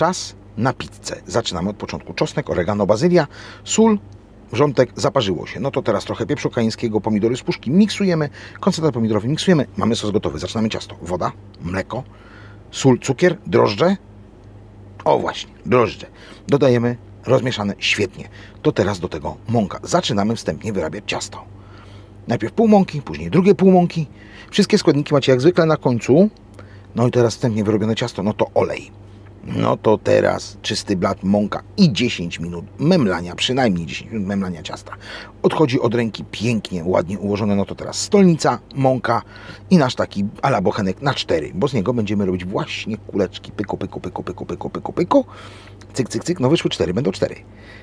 czas na pizzę. Zaczynamy od początku. Czosnek, oregano, bazylia, sól, wrzątek, zaparzyło się. No to teraz trochę pieprzu kajeńskiego, pomidory z puszki, miksujemy, koncentrat pomidorowy miksujemy, mamy sos gotowy. Zaczynamy ciasto. Woda, mleko, sól, cukier, drożdże. O właśnie, drożdże. Dodajemy rozmieszane świetnie. To teraz do tego mąka. Zaczynamy wstępnie wyrabiać ciasto. Najpierw pół mąki, później drugie pół mąki. Wszystkie składniki macie jak zwykle na końcu. No i teraz wstępnie wyrobione ciasto, no to olej. No to teraz czysty blat, mąka i 10 minut memlania, przynajmniej 10 minut memlania ciasta. Odchodzi od ręki pięknie, ładnie ułożone. No to teraz stolnica, mąka i nasz taki ala bochenek na 4, bo z niego będziemy robić właśnie kuleczki. Pyku, pyku, pyku, pyku, pyku, pyku, pyku. Cyk, cyk, cyk. No wyszły 4, będą 4.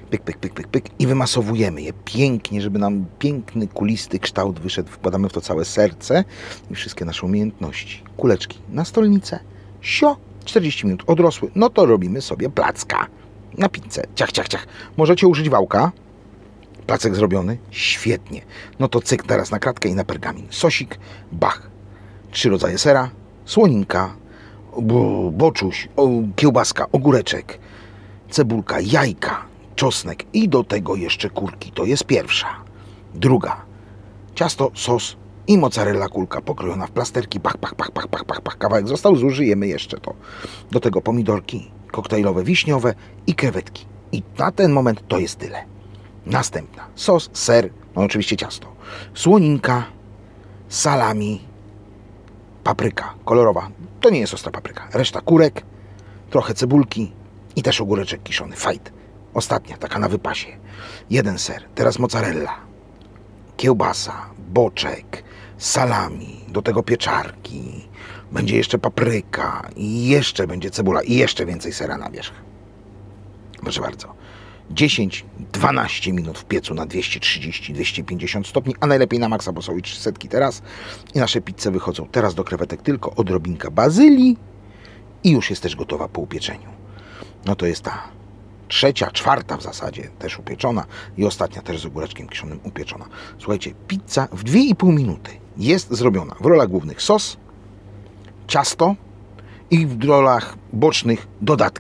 Pyk, pyk, pyk, pyk, pyk. I wymasowujemy je pięknie, żeby nam piękny, kulisty kształt wyszedł. Wkładamy w to całe serce i wszystkie nasze umiejętności. Kuleczki na stolnicę. Sio, 40 minut odrosły. No to robimy sobie placka na pizzę. Ciach, ciach, ciach. Możecie użyć wałka. Placek zrobiony? Świetnie. No to cyk teraz na kratkę i na pergamin. Sosik, bach. Trzy rodzaje sera, słoninka, bo- boczuś, kiełbaska, ogóreczek, cebulka, jajka, czosnek i do tego jeszcze kurki. To jest pierwsza. Druga. Ciasto, sos i mozzarella kulka pokrojona w plasterki. Pach, pach, pach, pach, pach, pach, pach. Kawałek został, zużyjemy jeszcze to. Do tego pomidorki koktajlowe, wiśniowe i krewetki. I na ten moment to jest tyle. Następna. Sos, ser, no oczywiście ciasto. Słoninka, salami, papryka kolorowa. To nie jest ostra papryka. Reszta kurek, trochę cebulki i też ogóreczek kiszony. Fajt. Ostatnia, taka na wypasie. Jeden ser, teraz mozzarella, kiełbasa, boczek, salami, do tego pieczarki. Będzie jeszcze papryka i jeszcze będzie cebula i jeszcze więcej sera na wierzch. Proszę bardzo. 10-12 minut w piecu na 230-250 stopni, a najlepiej na maksa, bo są i 300 teraz. I nasze pizze wychodzą teraz do krewetek tylko odrobinka bazylii i już jest też gotowa po upieczeniu. No to jest ta trzecia, czwarta w zasadzie też upieczona i ostatnia też z ogóreczkiem kiszonym upieczona. Słuchajcie, pizza w 2,5 minuty jest zrobiona. W rolach głównych sos, ciasto i w rolach bocznych dodatki.